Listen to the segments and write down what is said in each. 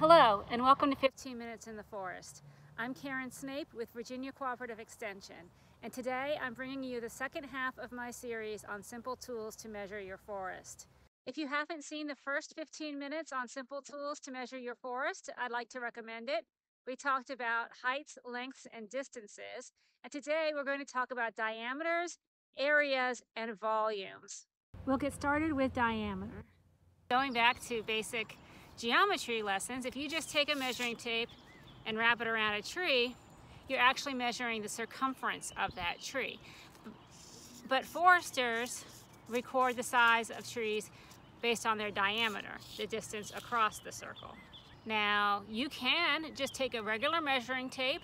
Hello, and welcome to 15 Minutes in the Forest. I'm Karen Snape with Virginia Cooperative Extension, and today I'm bringing you the second half of my series on simple tools to measure your forest. If you haven't seen the first 15 minutes on simple tools to measure your forest, I'd like to recommend it. We talked about heights, lengths, and distances, and today we're going to talk about diameters, areas, and volumes. We'll get started with diameter. Going back to basic geometry lessons, if you just take a measuring tape and wrap it around a tree, you're actually measuring the circumference of that tree. But foresters record the size of trees based on their diameter, the distance across the circle. Now, you can just take a regular measuring tape,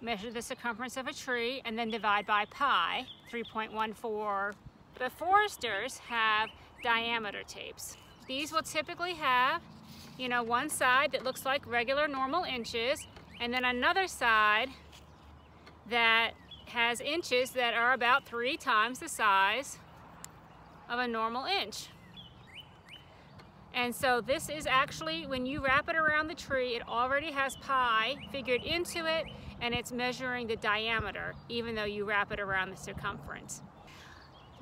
measure the circumference of a tree, and then divide by pi, 3.14. But foresters have diameter tapes. These will typically have, you know, one side that looks like regular normal inches, and then another side that has inches that are about three times the size of a normal inch. And so this is actually, when you wrap it around the tree, it already has pi figured into it and it's measuring the diameter, even though you wrap it around the circumference.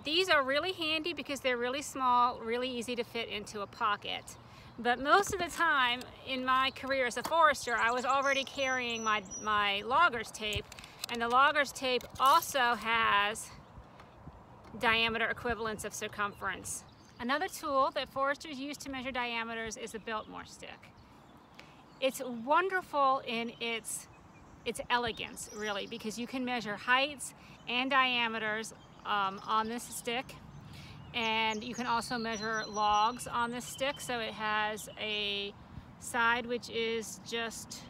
These are really handy because they're really small, really easy to fit into a pocket. But most of the time in my career as a forester, I was already carrying my, my logger's tape and the logger's tape also has diameter equivalents of circumference. Another tool that foresters use to measure diameters is the Biltmore stick. It's wonderful in its, its elegance, really, because you can measure heights and diameters um, on this stick. And you can also measure logs on this stick. So it has a side which is just,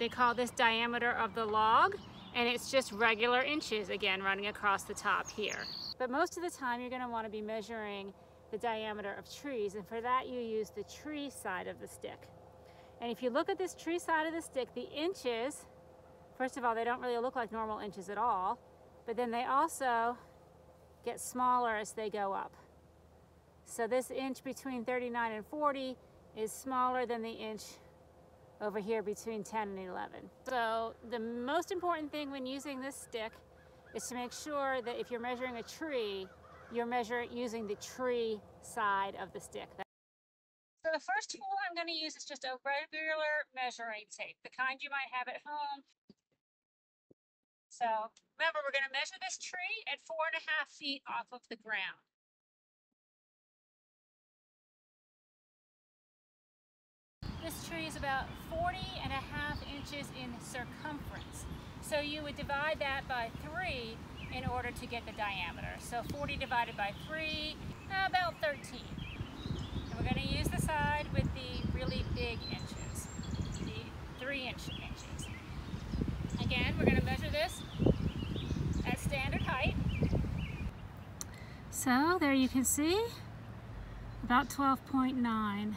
they call this diameter of the log. And it's just regular inches, again, running across the top here. But most of the time, you're gonna wanna be measuring the diameter of trees. And for that, you use the tree side of the stick. And if you look at this tree side of the stick, the inches, first of all, they don't really look like normal inches at all, but then they also get smaller as they go up. So this inch between 39 and 40 is smaller than the inch over here between 10 and 11. So the most important thing when using this stick is to make sure that if you're measuring a tree, you're measuring using the tree side of the stick. So the first tool I'm going to use is just a regular measuring tape, the kind you might have at home. So remember, we're going to measure this tree at four and a half feet off of the ground. This tree is about 40 and a half inches in circumference. So you would divide that by three in order to get the diameter. So 40 divided by 3, uh, about 13. And we're going to use the side with the really big inches, the 3 inch inches. Again, we're going to measure this at standard height. So there you can see about 12.9.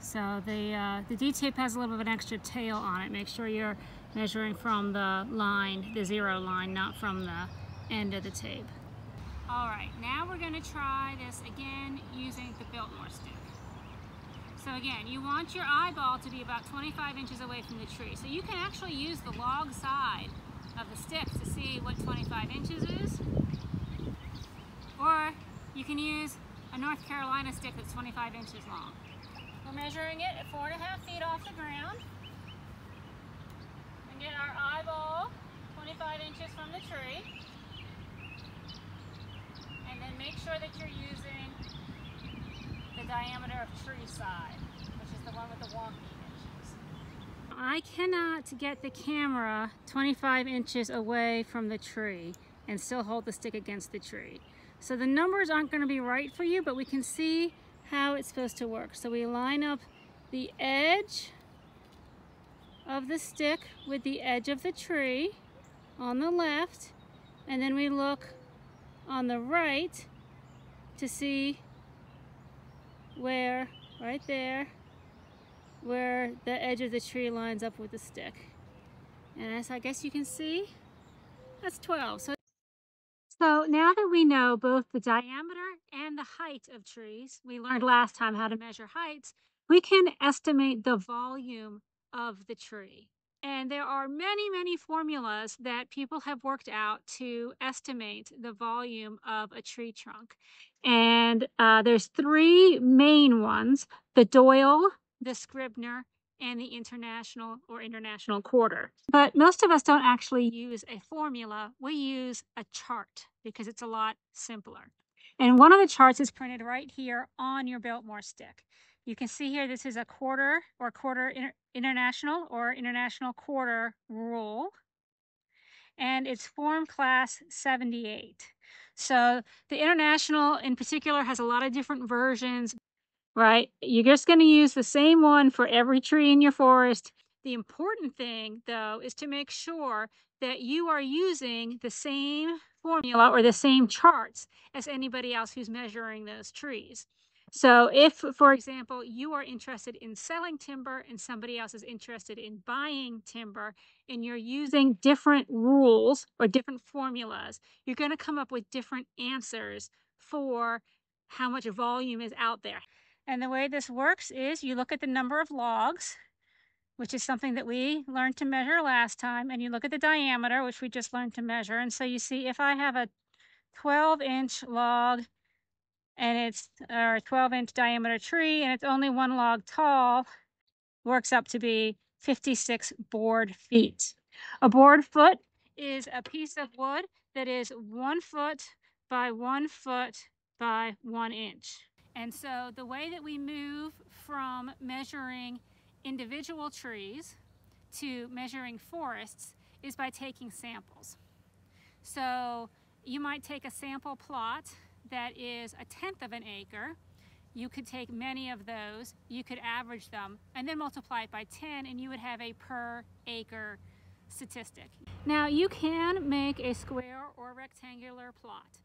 So the, uh, the D-tape has a little bit of an extra tail on it. Make sure you're measuring from the line, the zero line, not from the end of the tape. All right, now we're gonna try this again using the Biltmore stick. So again, you want your eyeball to be about 25 inches away from the tree. So you can actually use the log side of the stick to see what 25 inches is. Or you can use a North Carolina stick that's 25 inches long. We're measuring it at four and a half feet off the ground. And get our eyeball 25 inches from the tree And then make sure that you're using diameter of tree side, which is the one with the wonky inches. I cannot get the camera 25 inches away from the tree and still hold the stick against the tree. So the numbers aren't going to be right for you, but we can see how it's supposed to work. So we line up the edge of the stick with the edge of the tree on the left, and then we look on the right to see where, right there, where the edge of the tree lines up with the stick. And as I guess you can see, that's 12. So, so now that we know both the diameter and the height of trees, we learned last time how to measure heights, we can estimate the volume of the tree. And there are many, many formulas that people have worked out to estimate the volume of a tree trunk. And uh, there's three main ones, the Doyle, the Scribner, and the international or international quarter. But most of us don't actually use a formula. We use a chart because it's a lot simpler. And one of the charts is printed right here on your Biltmore stick. You can see here this is a quarter or quarter inter international or international quarter rule. And it's form class 78. So the international in particular has a lot of different versions, right? You're just going to use the same one for every tree in your forest. The important thing, though, is to make sure that you are using the same formula or the same charts as anybody else who's measuring those trees. So if, for example, you are interested in selling timber and somebody else is interested in buying timber and you're using different rules or different formulas, you're going to come up with different answers for how much volume is out there. And the way this works is you look at the number of logs, which is something that we learned to measure last time, and you look at the diameter, which we just learned to measure. And so you see if I have a 12 inch log and it's a 12 inch diameter tree and it's only one log tall, works up to be 56 board feet. A board foot is a piece of wood that is one foot by one foot by one inch. And so the way that we move from measuring individual trees to measuring forests is by taking samples. So you might take a sample plot that is a tenth of an acre, you could take many of those, you could average them, and then multiply it by 10, and you would have a per acre statistic. Now, you can make a square or rectangular plot,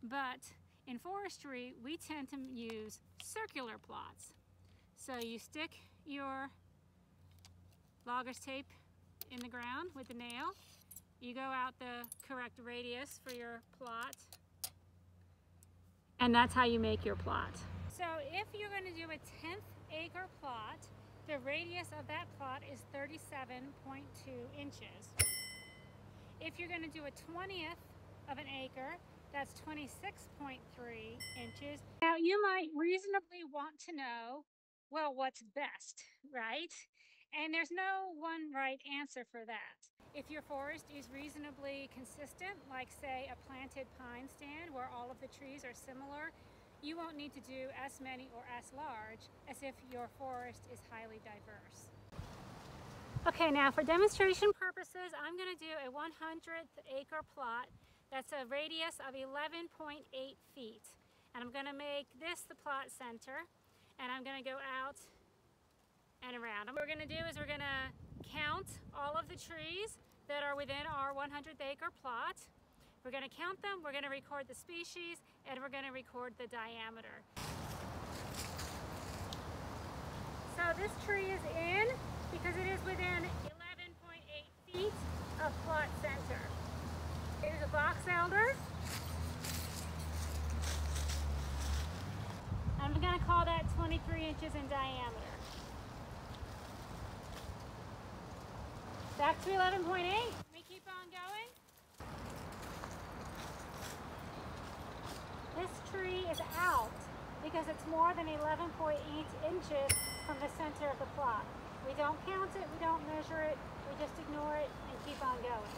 but in forestry, we tend to use circular plots. So you stick your logger's tape in the ground with the nail, you go out the correct radius for your plot, and that's how you make your plot. So if you're going to do a 10th acre plot, the radius of that plot is 37.2 inches. If you're going to do a 20th of an acre, that's 26.3 inches. Now you might reasonably want to know, well, what's best, right? And there's no one right answer for that. If your forest is reasonably consistent, like say a planted pine stand where all of the trees are similar, you won't need to do as many or as large as if your forest is highly diverse. Okay, now for demonstration purposes, I'm going to do a 100th acre plot that's a radius of 11.8 feet. And I'm going to make this the plot center, and I'm going to go out and around. What we're going to do is we're going to count all of the trees that are within our 100th acre plot. We're going to count them, we're going to record the species, and we're going to record the diameter. So this tree is in because it is within 11.8 feet of plot center. It is a box elder. I'm going to call that 23 inches in diameter. Back to 11.8. We keep on going. This tree is out because it's more than 11.8 inches from the center of the plot. We don't count it, we don't measure it, we just ignore it and keep on going.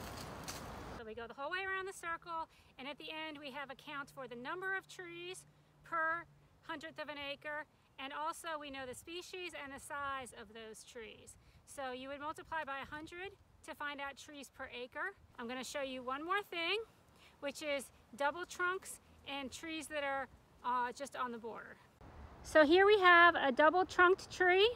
So we go the whole way around the circle and at the end we have a count for the number of trees per hundredth of an acre and also we know the species and the size of those trees. So you would multiply by 100 to find out trees per acre. I'm going to show you one more thing, which is double trunks and trees that are uh, just on the border. So here we have a double trunked tree,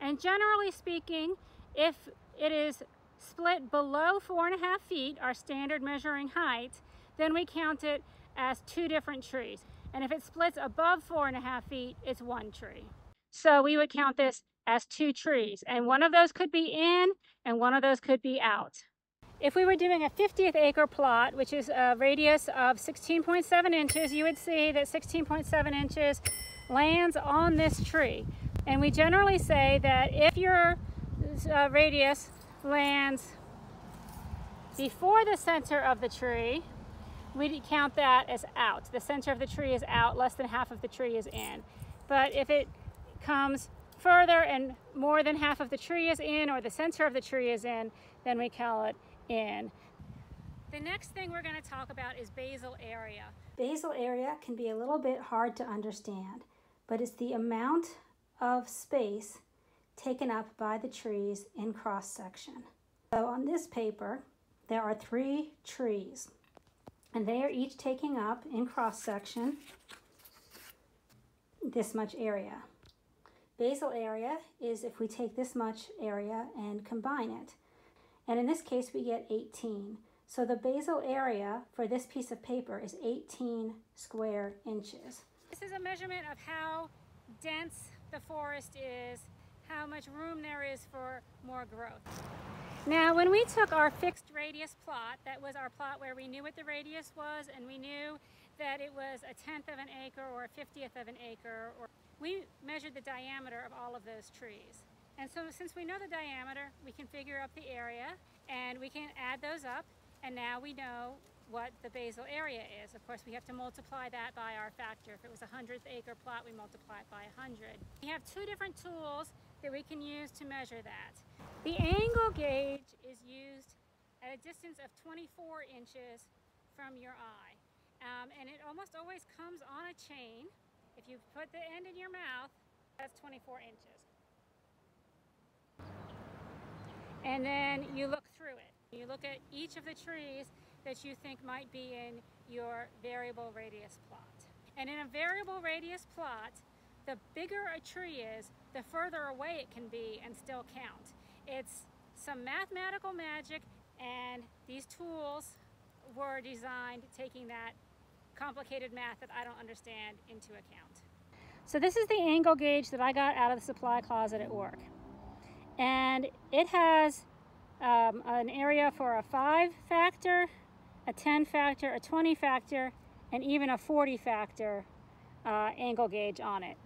and generally speaking, if it is split below four and a half feet, our standard measuring height, then we count it as two different trees. And if it splits above four and a half feet, it's one tree. So we would count this as two trees, and one of those could be in and one of those could be out. If we were doing a 50th acre plot, which is a radius of 16.7 inches, you would see that 16.7 inches lands on this tree. And we generally say that if your uh, radius lands before the center of the tree, we count that as out. The center of the tree is out, less than half of the tree is in. But if it comes further and more than half of the tree is in or the center of the tree is in, then we call it in. The next thing we're going to talk about is basal area. Basal area can be a little bit hard to understand, but it's the amount of space taken up by the trees in cross section. So on this paper, there are three trees and they are each taking up in cross section this much area. Basal area is if we take this much area and combine it. And in this case, we get 18. So the basal area for this piece of paper is 18 square inches. This is a measurement of how dense the forest is, how much room there is for more growth. Now, when we took our fixed radius plot, that was our plot where we knew what the radius was and we knew that it was a tenth of an acre or a fiftieth of an acre, or we measured the diameter of all of those trees. And so since we know the diameter, we can figure up the area and we can add those up and now we know what the basal area is. Of course, we have to multiply that by our factor. If it was a hundredth acre plot, we multiply it by 100. We have two different tools that we can use to measure that. The angle gauge is used at a distance of 24 inches from your eye. Um, and it almost always comes on a chain. If you put the end in your mouth, that's 24 inches. And then you look through it. You look at each of the trees that you think might be in your variable radius plot. And in a variable radius plot, the bigger a tree is, the further away it can be and still count. It's some mathematical magic and these tools were designed taking that complicated math that I don't understand into account. So this is the angle gauge that I got out of the supply closet at work. And it has um, an area for a 5 factor, a 10 factor, a 20 factor, and even a 40 factor uh, angle gauge on it.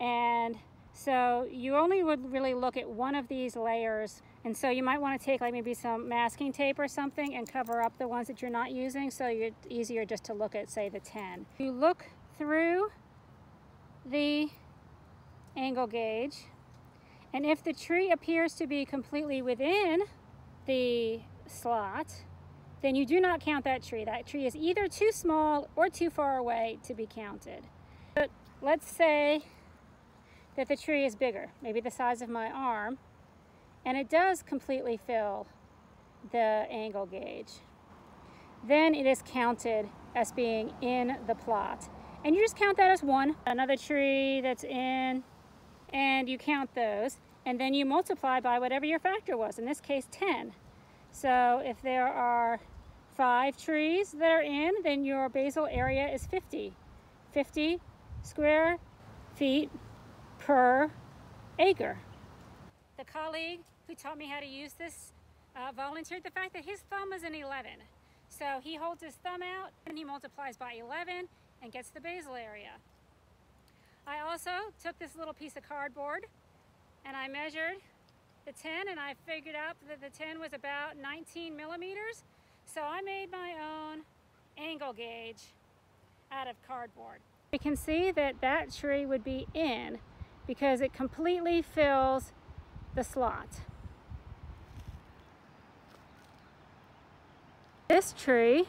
And so you only would really look at one of these layers. And so you might want to take like maybe some masking tape or something and cover up the ones that you're not using so it's easier just to look at say the 10. You look through the angle gauge and if the tree appears to be completely within the slot, then you do not count that tree. That tree is either too small or too far away to be counted. But let's say that the tree is bigger, maybe the size of my arm, and it does completely fill the angle gauge. Then it is counted as being in the plot. And you just count that as one. Another tree that's in, and you count those. And then you multiply by whatever your factor was, in this case 10. So if there are five trees that are in, then your basal area is 50. 50 square feet per acre. The colleague who taught me how to use this uh, volunteered the fact that his thumb is an 11. So he holds his thumb out and he multiplies by 11 and gets the basal area. I also took this little piece of cardboard and I measured the 10 and I figured out that the 10 was about 19 millimeters. So I made my own angle gauge out of cardboard. We can see that that tree would be in because it completely fills the slot. This tree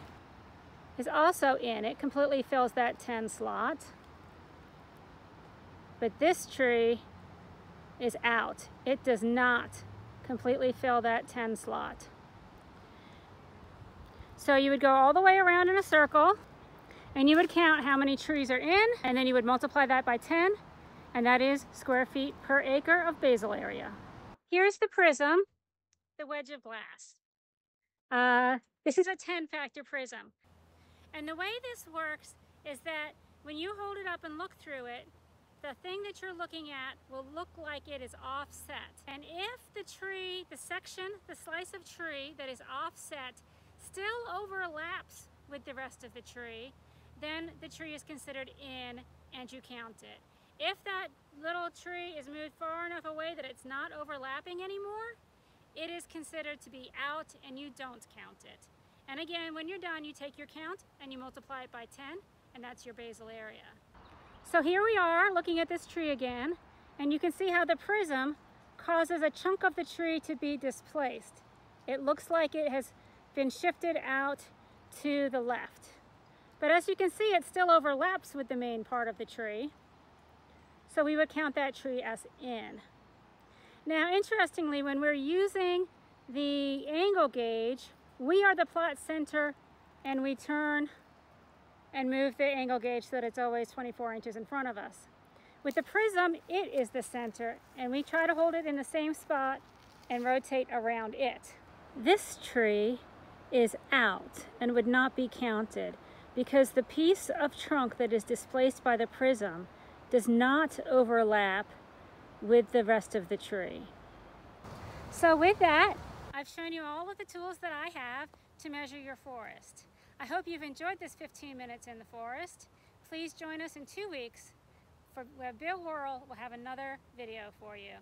is also in. It completely fills that 10 slot. But this tree is out. It does not completely fill that 10 slot. So you would go all the way around in a circle and you would count how many trees are in and then you would multiply that by 10 and that is square feet per acre of basal area. Here's the prism, the wedge of glass. Uh, this is a 10 factor prism. And the way this works is that when you hold it up and look through it, the thing that you're looking at will look like it is offset. And if the tree, the section, the slice of tree that is offset still overlaps with the rest of the tree, then the tree is considered in and you count it. If that little tree is moved far enough away that it's not overlapping anymore, it is considered to be out and you don't count it. And again, when you're done, you take your count and you multiply it by 10, and that's your basal area. So here we are looking at this tree again, and you can see how the prism causes a chunk of the tree to be displaced. It looks like it has been shifted out to the left. But as you can see, it still overlaps with the main part of the tree. So we would count that tree as in. Now, interestingly, when we're using the angle gauge, we are the plot center and we turn and move the angle gauge so that it's always 24 inches in front of us. With the prism, it is the center and we try to hold it in the same spot and rotate around it. This tree is out and would not be counted because the piece of trunk that is displaced by the prism does not overlap with the rest of the tree. So with that, I've shown you all of the tools that I have to measure your forest. I hope you've enjoyed this 15 minutes in the forest. Please join us in two weeks for where Bill Worrell will have another video for you.